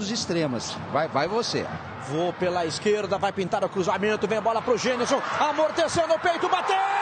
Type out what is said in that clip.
dos extremas. Vai, vai você. Vou pela esquerda, vai pintar o cruzamento, vem a bola pro Gênesis. Amorteceu no peito, bateu!